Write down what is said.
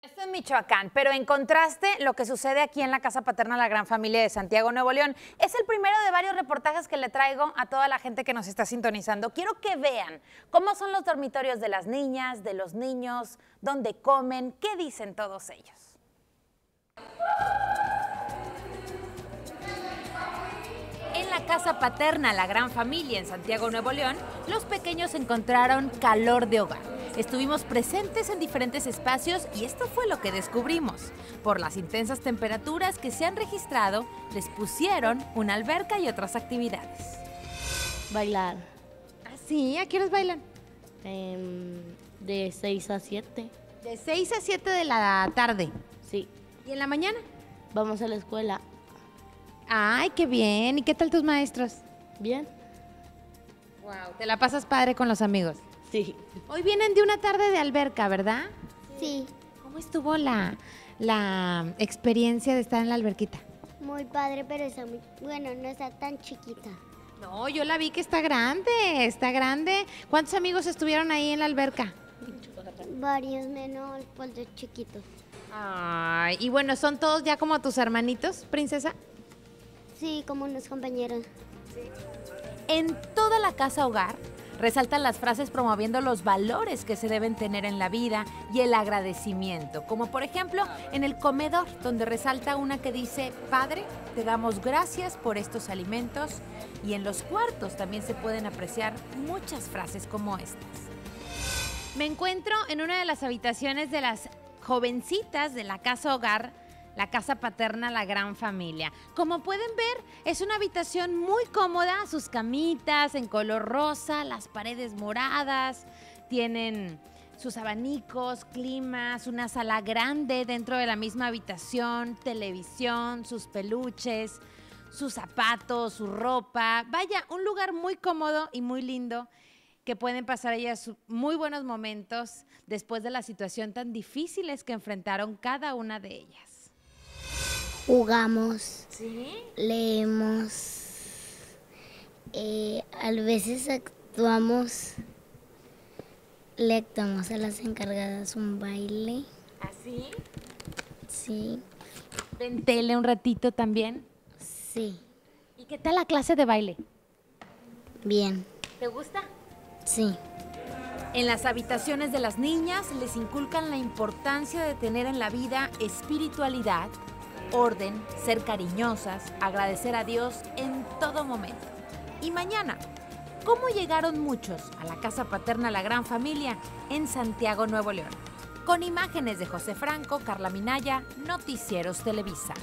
Esto en Michoacán, pero en contraste, lo que sucede aquí en la casa paterna de la gran familia de Santiago Nuevo León es el primero de varios reportajes que le traigo a toda la gente que nos está sintonizando. Quiero que vean cómo son los dormitorios de las niñas, de los niños, dónde comen, qué dicen todos ellos. En la casa paterna La Gran Familia en Santiago Nuevo León, los pequeños encontraron calor de hogar Estuvimos presentes en diferentes espacios y esto fue lo que descubrimos. Por las intensas temperaturas que se han registrado, les pusieron una alberca y otras actividades. Bailar. ¿Ah, sí? ¿A qué horas bailan? Em, de 6 a 7. De 6 a 7 de la tarde. Sí. ¿Y en la mañana? Vamos a la escuela. Ay, qué bien. ¿Y qué tal tus maestros? Bien. Wow, te la pasas padre con los amigos. Sí. Hoy vienen de una tarde de alberca, ¿verdad? Sí. ¿Cómo estuvo la, la experiencia de estar en la alberquita? Muy padre, pero está muy... Bueno, no está tan chiquita. No, yo la vi que está grande, está grande. ¿Cuántos amigos estuvieron ahí en la alberca? Varios menos, pues de chiquitos. Ay, y bueno, ¿son todos ya como tus hermanitos, princesa? Sí, como unos compañeros. En toda la casa hogar Resaltan las frases promoviendo los valores que se deben tener en la vida y el agradecimiento, como por ejemplo en el comedor, donde resalta una que dice, Padre, te damos gracias por estos alimentos, y en los cuartos también se pueden apreciar muchas frases como estas. Me encuentro en una de las habitaciones de las jovencitas de la casa hogar la casa paterna La Gran Familia. Como pueden ver, es una habitación muy cómoda, sus camitas en color rosa, las paredes moradas, tienen sus abanicos, climas, una sala grande dentro de la misma habitación, televisión, sus peluches, sus zapatos, su ropa. Vaya, un lugar muy cómodo y muy lindo que pueden pasar ellas muy buenos momentos después de la situación tan difíciles que enfrentaron cada una de ellas jugamos, leemos, eh, a veces actuamos, le actuamos a las encargadas un baile. ¿Así? ¿Ah, sí. ¿Ven tele un ratito también? Sí. ¿Y qué tal la clase de baile? Bien. ¿Te gusta? Sí. En las habitaciones de las niñas les inculcan la importancia de tener en la vida espiritualidad orden, ser cariñosas, agradecer a Dios en todo momento. Y mañana, ¿cómo llegaron muchos a la casa paterna La Gran Familia en Santiago, Nuevo León? Con imágenes de José Franco, Carla Minaya, Noticieros Televisa.